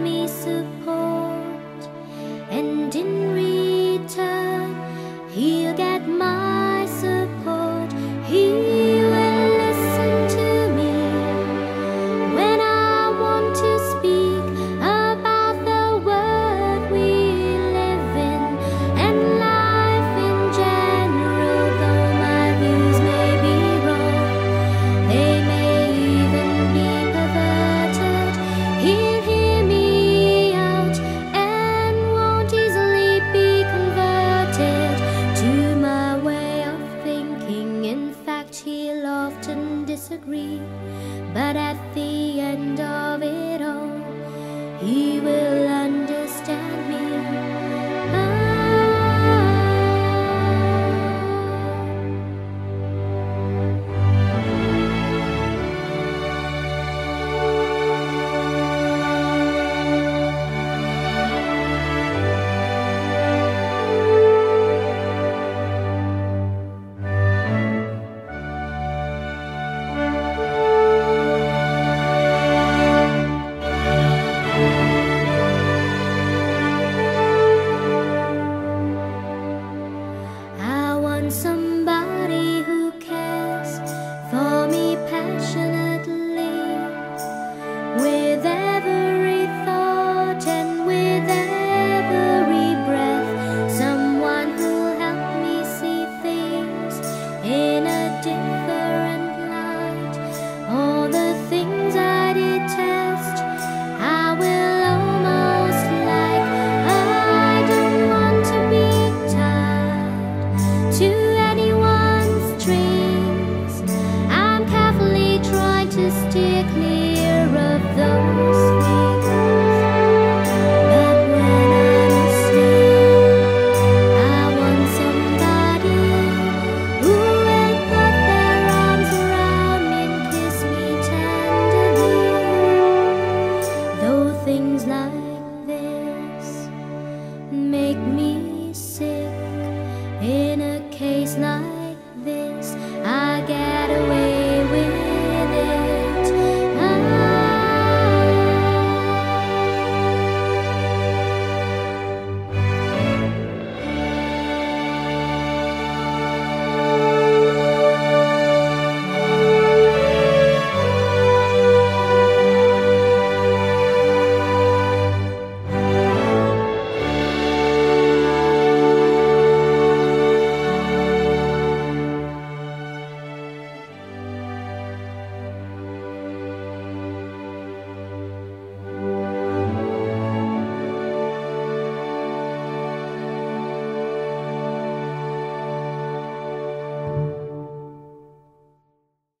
me support, and in return, he'll get my. the end of it all, he will understand. make me.